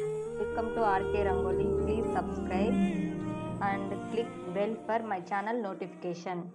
Welcome to RK Rangoli. Please subscribe and click bell for my channel notification.